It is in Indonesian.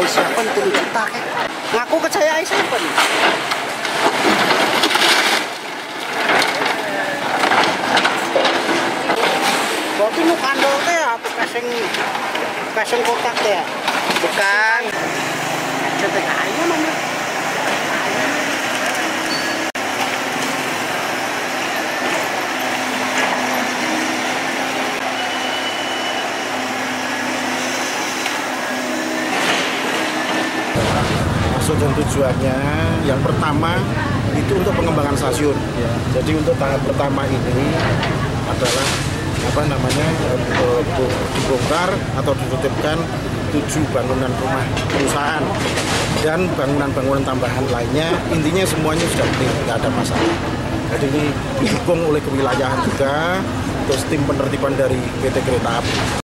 Pun tuh juta kan. Ngaku ke saya pun. Berarti nu kandol teh kasing kasing kotak? Bukan. Maksud dan tujuannya yang pertama itu untuk pengembangan stasiun. Jadi untuk tahap pertama ini adalah apa namanya eh, dibongkar atau ditutupkan tujuh bangunan rumah perusahaan dan bangunan-bangunan tambahan lainnya intinya semuanya sudah nggak ada masalah. Jadi ini didukung oleh kewilayahan juga terus tim penertiban dari PT Kereta Api.